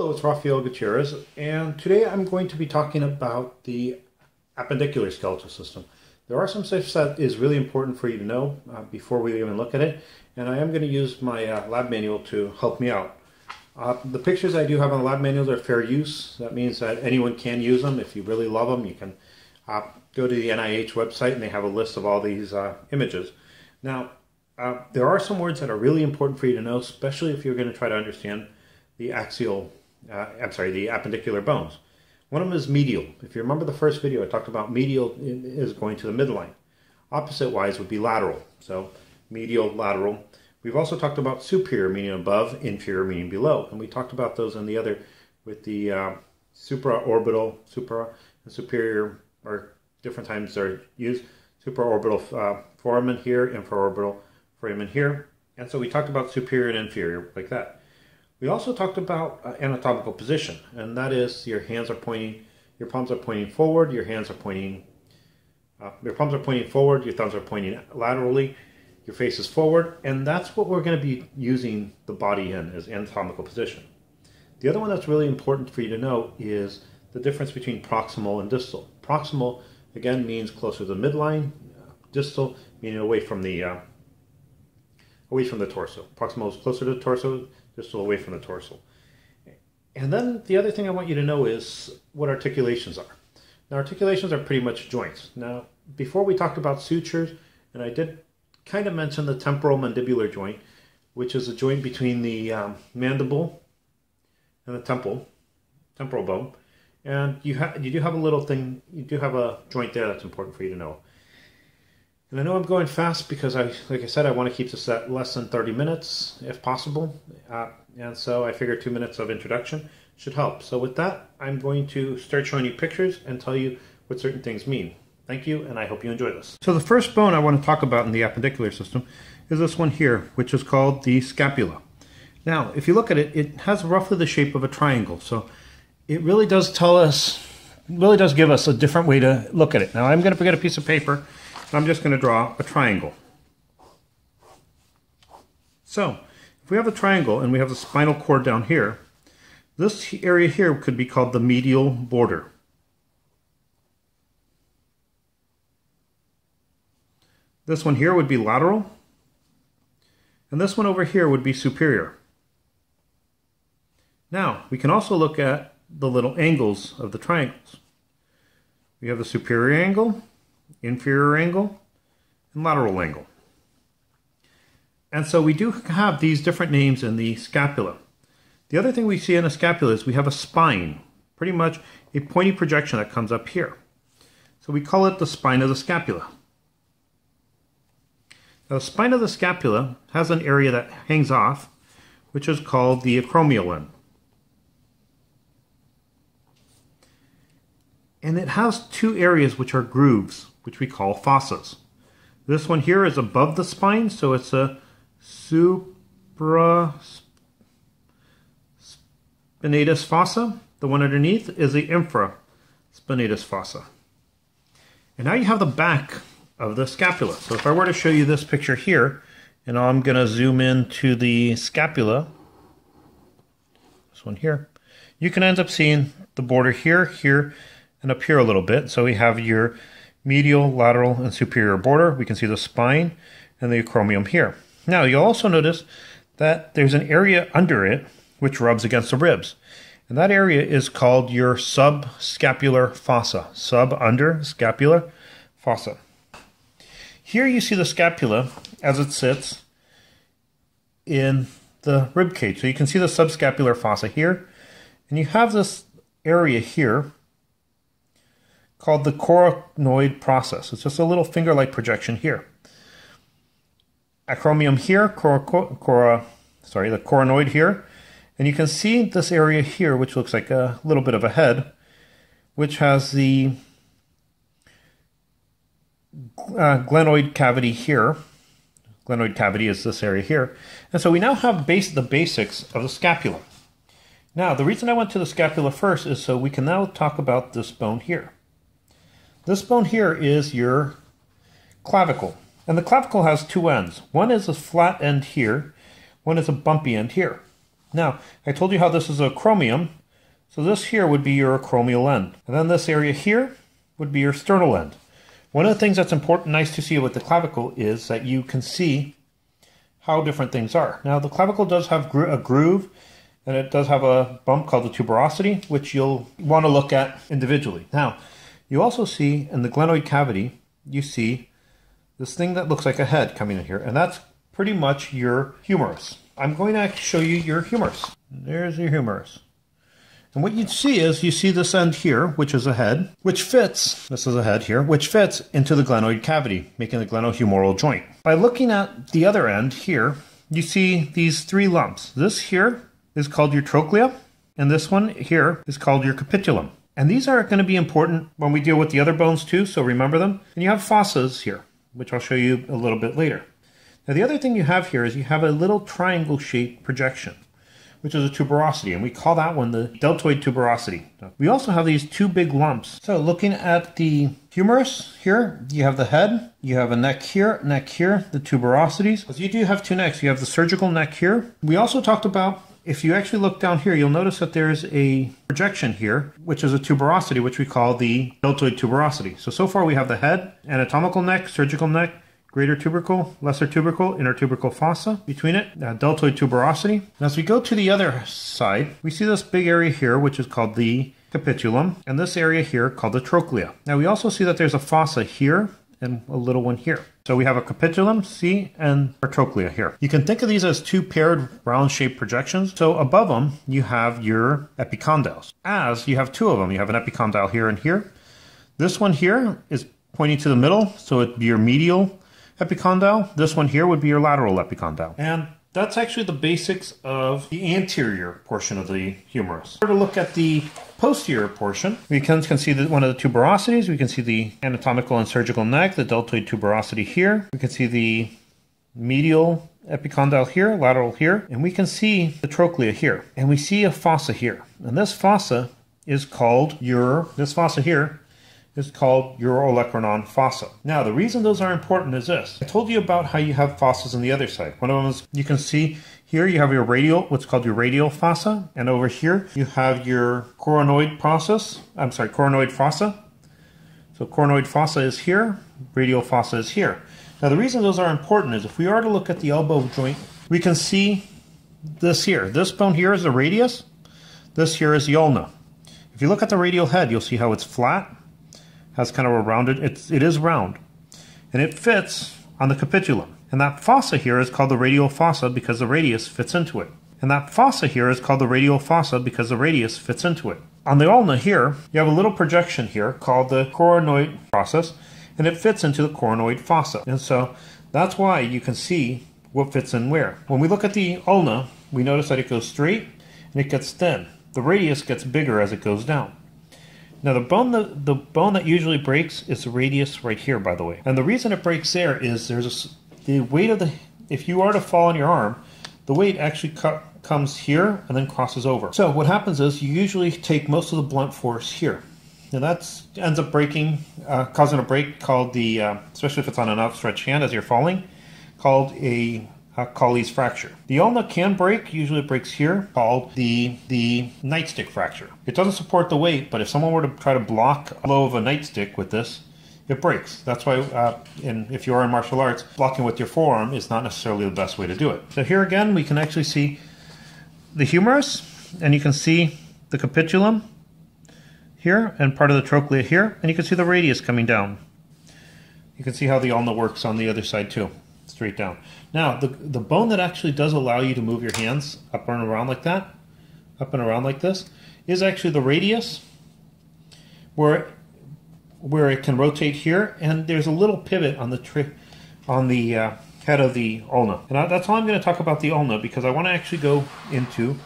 Hello, it's Rafael Gutierrez, and today I'm going to be talking about the appendicular skeletal system. There are some stuff that is really important for you to know uh, before we even look at it, and I am going to use my uh, lab manual to help me out. Uh, the pictures I do have on the lab manual are fair use. That means that anyone can use them. If you really love them, you can uh, go to the NIH website and they have a list of all these uh, images. Now, uh, there are some words that are really important for you to know, especially if you're going to try to understand the axial uh, I'm sorry, the appendicular bones. One of them is medial. If you remember the first video, I talked about medial is going to the midline. Opposite wise would be lateral. So medial, lateral. We've also talked about superior, meaning above, inferior, meaning below. And we talked about those in the other with the uh, supraorbital, supra and superior, or different times they're used. Supraorbital uh, foramen here, infraorbital foramen here. And so we talked about superior and inferior like that. We also talked about uh, anatomical position, and that is your hands are pointing, your palms are pointing forward, your hands are pointing, uh, your palms are pointing forward, your thumbs are pointing laterally, your face is forward, and that's what we're going to be using the body in as anatomical position. The other one that's really important for you to know is the difference between proximal and distal. Proximal again means closer to the midline, distal meaning away from the uh, away from the torso. Proximal is closer to the torso, just away from the torso. And then the other thing I want you to know is what articulations are. Now, articulations are pretty much joints. Now, before we talked about sutures, and I did kind of mention the temporal mandibular joint, which is a joint between the um, mandible and the temple, temporal bone. And you have you do have a little thing, you do have a joint there that's important for you to know. And I know I'm going fast because I, like I said, I want to keep this at less than 30 minutes if possible. Uh, and so I figure two minutes of introduction should help. So with that, I'm going to start showing you pictures and tell you what certain things mean. Thank you, and I hope you enjoy this. So the first bone I want to talk about in the appendicular system is this one here, which is called the scapula. Now, if you look at it, it has roughly the shape of a triangle. So it really does tell us, really does give us a different way to look at it. Now I'm going to get a piece of paper I'm just going to draw a triangle. So, if we have a triangle and we have the spinal cord down here, this area here could be called the medial border. This one here would be lateral, and this one over here would be superior. Now, we can also look at the little angles of the triangles. We have the superior angle, inferior angle, and lateral angle. And so we do have these different names in the scapula. The other thing we see in a scapula is we have a spine, pretty much a pointy projection that comes up here. So we call it the spine of the scapula. Now, the spine of the scapula has an area that hangs off, which is called the acromial end. And it has two areas which are grooves which we call fossas. This one here is above the spine, so it's a supraspinatus fossa. The one underneath is the infraspinatus fossa. And now you have the back of the scapula. So if I were to show you this picture here, and I'm going to zoom in to the scapula, this one here, you can end up seeing the border here, here, and up here a little bit. So we have your medial, lateral, and superior border. We can see the spine and the acromion here. Now, you'll also notice that there's an area under it which rubs against the ribs. And that area is called your subscapular fossa. Sub under scapular fossa. Here you see the scapula as it sits in the rib cage. So you can see the subscapular fossa here. And you have this area here called the coracoid process. It's just a little finger-like projection here. Acromion here, cor, cor, sorry, the coracoid here, and you can see this area here, which looks like a little bit of a head, which has the uh, glenoid cavity here. Glenoid cavity is this area here. And so we now have base, the basics of the scapula. Now, the reason I went to the scapula first is so we can now talk about this bone here. This bone here is your clavicle. And the clavicle has two ends. One is a flat end here, one is a bumpy end here. Now, I told you how this is a acromion. So this here would be your acromial end. And then this area here would be your sternal end. One of the things that's important, nice to see with the clavicle is that you can see how different things are. Now, the clavicle does have a groove and it does have a bump called the tuberosity, which you'll want to look at individually. Now, you also see in the glenoid cavity, you see this thing that looks like a head coming in here, and that's pretty much your humerus. I'm going to show you your humerus. There's your humerus. And what you'd see is you see this end here, which is a head, which fits, this is a head here, which fits into the glenoid cavity, making the glenohumeral joint. By looking at the other end here, you see these three lumps. This here is called your trochlea, and this one here is called your capitulum. And these are going to be important when we deal with the other bones too, so remember them. And you have fossas here, which I'll show you a little bit later. Now the other thing you have here is you have a little triangle shaped projection which is a tuberosity, and we call that one the deltoid tuberosity. We also have these two big lumps. So looking at the humerus here, you have the head, you have a neck here, neck here, the tuberosities. So you do have two necks. You have the surgical neck here. We also talked about if you actually look down here, you'll notice that there's a projection here, which is a tuberosity, which we call the deltoid tuberosity. So, so far we have the head, anatomical neck, surgical neck, greater tubercle, lesser tubercle, intertubercle fossa between it, uh, deltoid tuberosity. And as we go to the other side, we see this big area here, which is called the capitulum, and this area here called the trochlea. Now we also see that there's a fossa here and a little one here. So we have a capitulum, C, and a trochlea here. You can think of these as two paired round-shaped projections. So above them, you have your epicondyles. As you have two of them, you have an epicondyle here and here. This one here is pointing to the middle, so it'd be your medial epicondyle. This one here would be your lateral epicondyle. And that's actually the basics of the anterior portion of the humerus. We're to look at the posterior portion, we can, can see that one of the tuberosities. We can see the anatomical and surgical neck, the deltoid tuberosity here. We can see the medial epicondyle here, lateral here, and we can see the trochlea here. And we see a fossa here. And this fossa is called your, this fossa here is called your olecranon fossa. Now, the reason those are important is this. I told you about how you have fossas on the other side. One of them is, you can see here you have your radial, what's called your radial fossa, and over here you have your coronoid process, I'm sorry, coronoid fossa. So coronoid fossa is here, radial fossa is here. Now the reason those are important is if we are to look at the elbow joint, we can see this here. This bone here is the radius, this here is the ulna. If you look at the radial head, you'll see how it's flat, has kind of a rounded, it's, it is round. And it fits on the capitulum. And that fossa here is called the radial fossa because the radius fits into it. And that fossa here is called the radial fossa because the radius fits into it. On the ulna here, you have a little projection here called the coronoid process, and it fits into the coronoid fossa. And so that's why you can see what fits in where. When we look at the ulna, we notice that it goes straight and it gets thin. The radius gets bigger as it goes down. Now the bone that the bone that usually breaks is the radius right here, by the way. And the reason it breaks there is there's a, the weight of the if you are to fall on your arm, the weight actually comes here and then crosses over. So what happens is you usually take most of the blunt force here. And that ends up breaking, uh, causing a break called the, uh, especially if it's on an outstretched hand as you're falling, called a uh, Colles fracture. The ulna can break, usually it breaks here, called the, the nightstick fracture. It doesn't support the weight, but if someone were to try to block a blow of a nightstick with this, it breaks. That's why, uh, in, if you are in martial arts, blocking with your forearm is not necessarily the best way to do it. So here again, we can actually see the humerus, and you can see the capitulum here, and part of the trochlea here, and you can see the radius coming down. You can see how the ulna works on the other side too straight down. Now, the, the bone that actually does allow you to move your hands up and around like that, up and around like this, is actually the radius, where where it can rotate here, and there's a little pivot on the tri- on the uh, head of the ulna. And that's all I'm going to talk about the ulna because I want to actually go into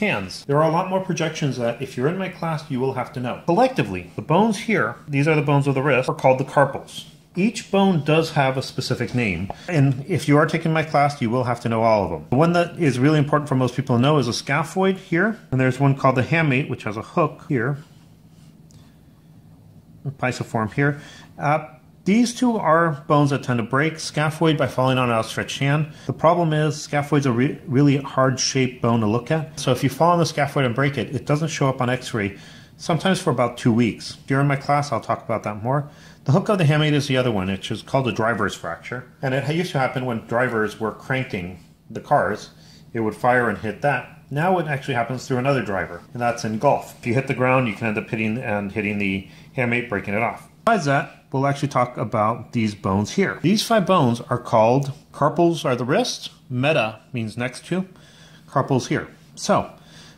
hands. There are a lot more projections that if you're in my class, you will have to know. Collectively, the bones here, these are the bones of the wrist, are called the carpals. Each bone does have a specific name, and if you are taking my class, you will have to know all of them. The one that is really important for most people to know is a scaphoid here, and there's one called the hamate, which has a hook here, pisiform here. Uh, These two are bones that tend to break. Scaphoid by falling on an outstretched hand. The problem is scaphoid's a re- really hard shaped bone to look at. So if you fall on the scaphoid and break it, it doesn't show up on x-ray sometimes for about two weeks. During my class, I'll talk about that more. The hook of the hamate is the other one, which is called a driver's fracture. And it used to happen when drivers were cranking the cars. It would fire and hit that. Now it actually happens through another driver, and that's in golf. If you hit the ground, you can end up hitting and hitting the hamate, breaking it off. Besides that, we'll actually talk about these bones here. These five bones are called carpals are the wrist, meta means next to, carpals here. So,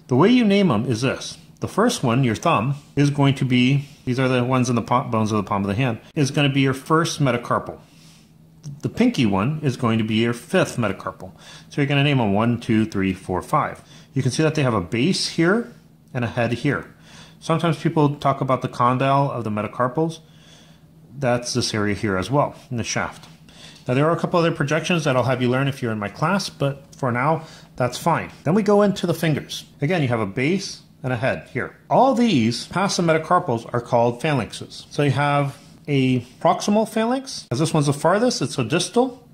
the way you name them is this. The first one, your thumb, is going to be, these are the ones in the bones of the palm of the hand, is going to be your first metacarpal. The pinky one is going to be your fifth metacarpal. So you're going to name them one, two, three, four, five. You can see that they have a base here and a head here. Sometimes people talk about the condyle of the metacarpals. That's this area here as well, in the shaft. Now there are a couple other projections that I'll have you learn if you're in my class, but for now, that's fine. Then we go into the fingers. Again, you have a base, and a head here. All these past the metacarpals are called phalanxes. So you have a proximal phalanx, as this one's the farthest, it's a distal,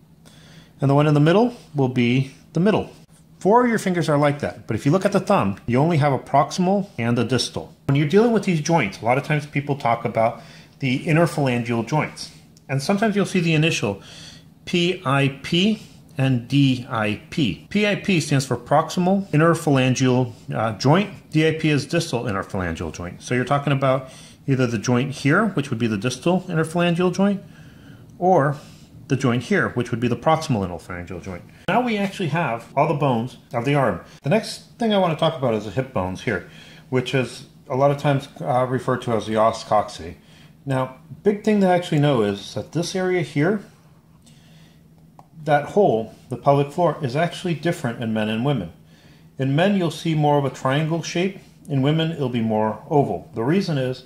and the one in the middle will be the middle. Four of your fingers are like that, but if you look at the thumb, you only have a proximal and a distal. When you're dealing with these joints, a lot of times people talk about the interphalangeal joints, and sometimes you'll see the initial PIP and DIP. PIP stands for proximal interphalangeal uh, joint. DIP is distal interphalangeal joint. So you're talking about either the joint here, which would be the distal interphalangeal joint, or the joint here, which would be the proximal interphalangeal joint. Now we actually have all the bones of the arm. The next thing I want to talk about is the hip bones here, which is a lot of times uh, referred to as the os coxae. Now, big thing to actually know is that this area here that hole, the pelvic floor, is actually different in men and women. In men, you'll see more of a triangle shape. In women, it'll be more oval. The reason is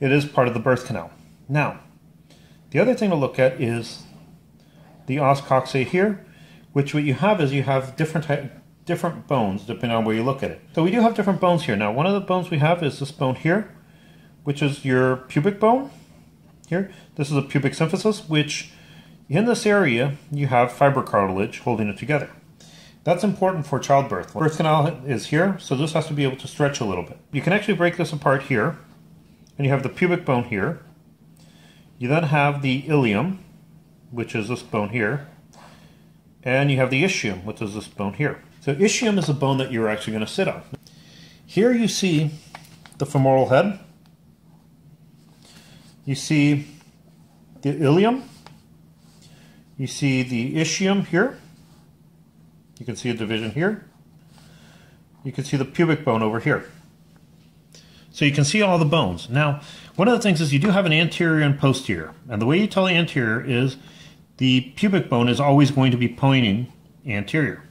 it is part of the birth canal. Now, the other thing to look at is the os coxae here, which what you have is you have different type, different bones depending on where you look at it. So we do have different bones here. Now, one of the bones we have is this bone here, which is your pubic bone. Here, this is a pubic symphysis, which in this area, you have fibrocartilage holding it together. That's important for childbirth. Birth canal is here, so this has to be able to stretch a little bit. You can actually break this apart here, and you have the pubic bone here. You then have the ilium, which is this bone here, and you have the ischium, which is this bone here. So ischium is the bone that you're actually going to sit on. Here you see the femoral head. You see the ilium, you see the ischium here. You can see a division here. You can see the pubic bone over here. So you can see all the bones. Now, one of the things is you do have an anterior and posterior. And the way you tell the anterior is the pubic bone is always going to be pointing anterior.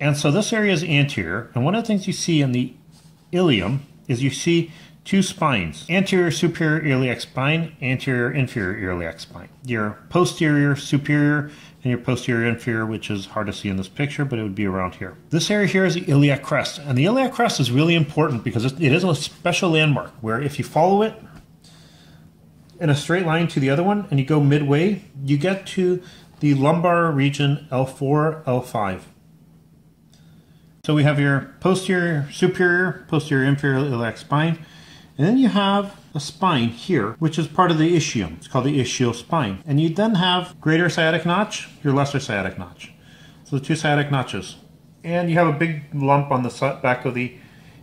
And so this area is anterior. And one of the things you see in the ilium is you see two spines anterior superior iliac spine, anterior inferior iliac spine. Your posterior superior and your posterior inferior, which is hard to see in this picture, but it would be around here. This area here is the iliac crest, and the iliac crest is really important because it is a special landmark where if you follow it in a straight line to the other one and you go midway, you get to the lumbar region L4, L5. So we have your posterior superior, posterior inferior iliac spine. And then you have a spine here, which is part of the ischium. It's called the ischial spine. And you then have greater sciatic notch, your lesser sciatic notch. So the two sciatic notches. And you have a big lump on the back of the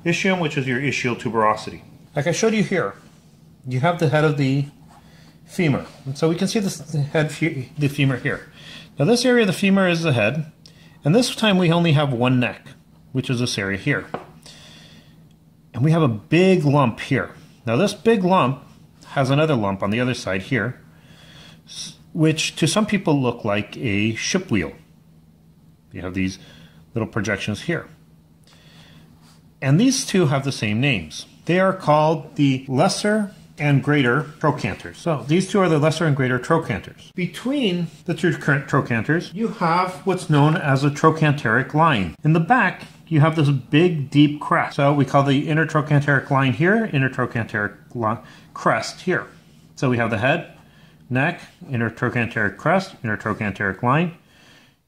ischium, which is your ischial tuberosity. Like I showed you here, you have the head of the femur. And so we can see this head, the femur here. Now this area of the femur is the head, and this time we only have one neck, which is this area here. And we have a big lump here. Now this big lump has another lump on the other side here, which to some people look like a ship wheel. You have these little projections here. And these two have the same names. They are called the lesser and greater trochanters. So these two are the lesser and greater trochanters. Between the two current trochanters, you have what's known as a trochanteric line. In the back, you have this big, deep crest. So we call the intertrochanteric line here, intertrochanteric crest here. So we have the head, neck, intertrochanteric crest, intertrochanteric line,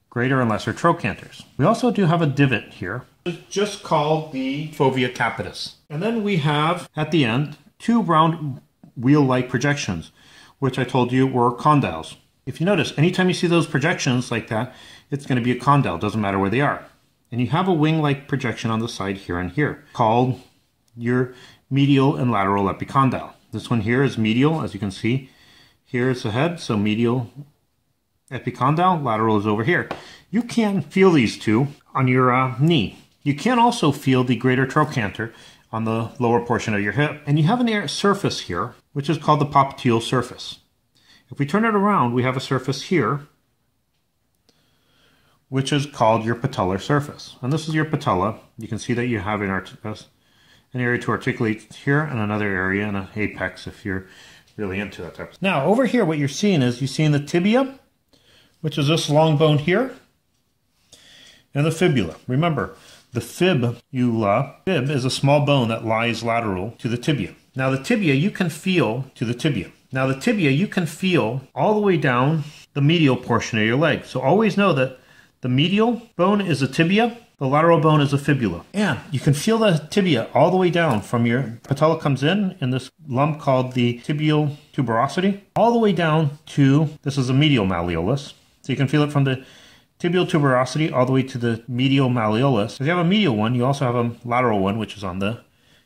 greater and lesser trochanters. We also do have a divot here. Just called the fovea capitis. And then we have, at the end, two round wheel-like projections, which I told you were condyles. If you notice, anytime you see those projections like that, it's going to be a condyle, doesn't matter where they are. And you have a wing-like projection on the side here and here, called your medial and lateral epicondyle. This one here is medial, as you can see. Here is the head, so medial epicondyle, lateral is over here. You can feel these two on your uh, knee. You can also feel the greater trochanter on the lower portion of your hip. And you have an air surface here, which is called the popliteal surface. If we turn it around, we have a surface here, which is called your patellar surface. And this is your patella. You can see that you have an, uh, an area to articulate here and another area and an apex if you're really into that type of Now, over here, what you're seeing is you're seeing the tibia, which is this long bone here, and the fibula. Remember, the fibula, fib is a small bone that lies lateral to the tibia. Now, the tibia you can feel to the tibia. Now, the tibia you can feel all the way down the medial portion of your leg. So always know that the medial bone is a tibia, the lateral bone is a fibula. And you can feel the tibia all the way down from your patella comes in in this lump called the tibial tuberosity, all the way down to this is a medial malleolus. So you can feel it from the tibial tuberosity all the way to the medial malleolus. If you have a medial one, you also have a lateral one, which is on the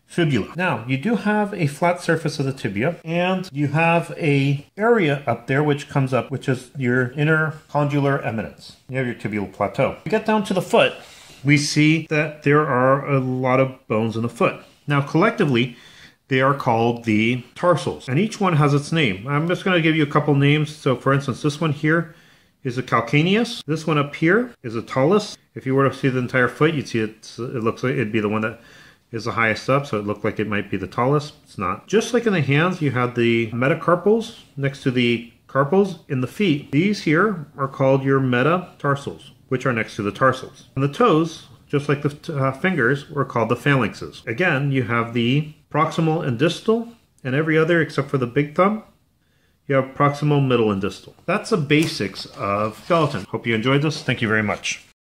fibula. Now, you do have a flat surface of the tibia, and you have a area up there which comes up, which is your inner condylar eminence. You have your tibial plateau. You get down to the foot, we see that there are a lot of bones in the foot. Now, collectively, they are called the tarsals, and each one has its name. I'm just going to give you a couple names. So, for instance, this one here is a calcaneus. This one up here is a talus. If you were to see the entire foot, you'd see it, it looks like it'd be the one that is the highest up, so it looked like it might be the tallest. It's not. Just like in the hands, you have the metacarpals next to the carpals in the feet. These here are called your metatarsals, which are next to the tarsals. And the toes, just like the uh, fingers, were called the phalanxes. Again, you have the proximal and distal, and every other except for the big thumb. You have proximal, middle, and distal. That's the basics of skeleton. Hope you enjoyed this. Thank you very much.